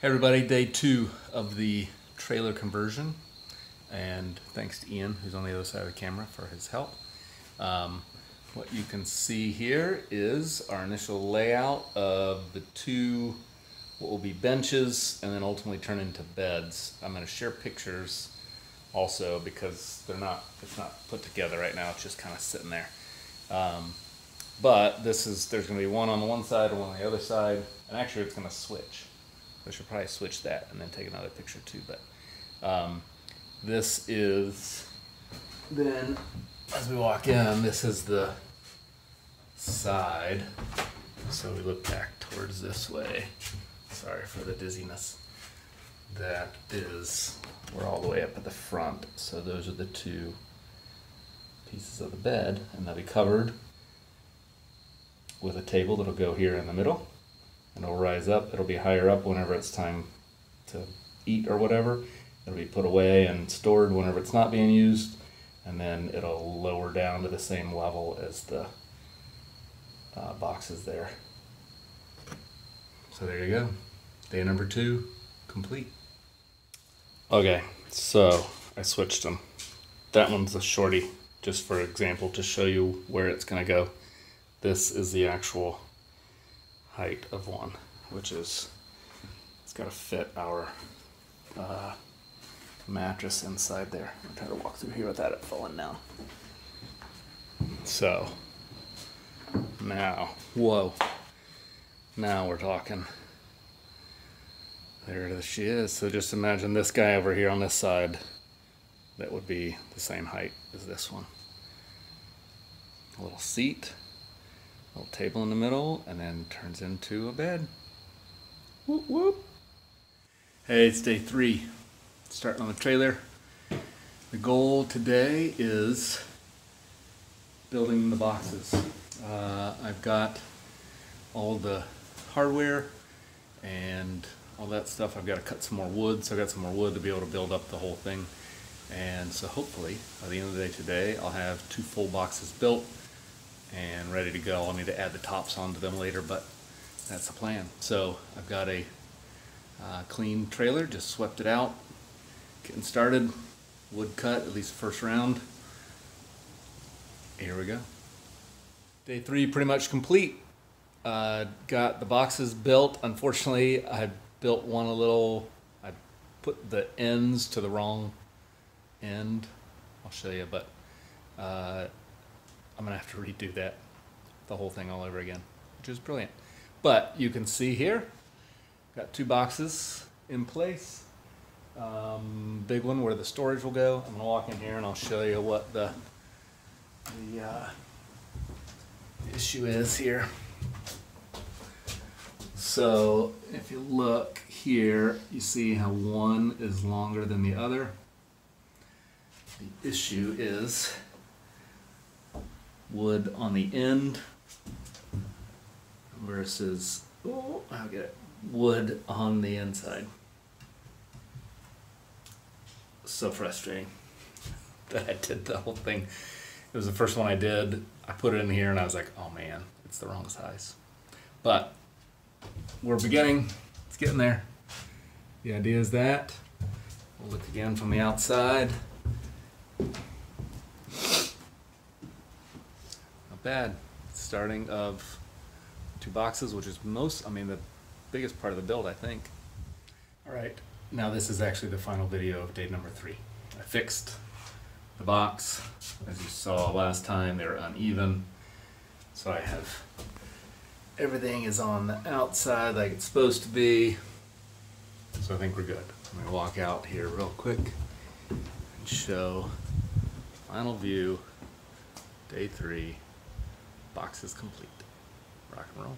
Hey everybody, day two of the trailer conversion. And thanks to Ian, who's on the other side of the camera, for his help. Um, what you can see here is our initial layout of the two, what will be benches, and then ultimately turn into beds. I'm gonna share pictures also because they're not, it's not put together right now, it's just kind of sitting there. Um, but this is, there's gonna be one on the one side and one on the other side, and actually it's gonna switch. I should probably switch that and then take another picture too. But um, this is then as we walk in, this is the side. So we look back towards this way. Sorry for the dizziness. That is, we're all the way up at the front. So those are the two pieces of the bed, and they'll be covered with a table that'll go here in the middle and it'll rise up. It'll be higher up whenever it's time to eat or whatever. It'll be put away and stored whenever it's not being used, and then it'll lower down to the same level as the uh, boxes there. So there you go. Day number two complete. Okay, so I switched them. That one's a shorty, just for example, to show you where it's gonna go. This is the actual height of one, which is it's got to fit our uh, mattress inside there. I'll try to walk through here without it falling down. So now, whoa, now we're talking. There she is. So just imagine this guy over here on this side. That would be the same height as this one. A little seat little table in the middle, and then turns into a bed. Whoop whoop. Hey, it's day three. Starting on the trailer. The goal today is building the boxes. Uh, I've got all the hardware and all that stuff. I've got to cut some more wood, so I've got some more wood to be able to build up the whole thing. And so hopefully, by the end of the day today, I'll have two full boxes built and ready to go. I'll need to add the tops onto them later, but that's the plan. So I've got a uh, clean trailer, just swept it out, getting started, wood cut, at least first round. Here we go. Day three pretty much complete. Uh, got the boxes built. Unfortunately, I built one a little, I put the ends to the wrong end. I'll show you, but uh, I'm gonna have to redo that, the whole thing all over again, which is brilliant. But you can see here, got two boxes in place. Um, big one where the storage will go. I'm gonna walk in here and I'll show you what the, the uh, issue is here. So if you look here, you see how one is longer than the other. The issue is wood on the end versus oh, I'll get it, wood on the inside. So frustrating that I did the whole thing. It was the first one I did. I put it in here and I was like, oh man, it's the wrong size. But we're beginning. It's getting there. The idea is that. We'll look again from the outside. Bad. Starting of two boxes, which is most, I mean, the biggest part of the build, I think. All right, now this is actually the final video of day number three. I fixed the box. As you saw last time, they were uneven. So I have, everything is on the outside like it's supposed to be. So I think we're good. I'm gonna walk out here real quick and show final view, day three. Box is complete. Rock and roll.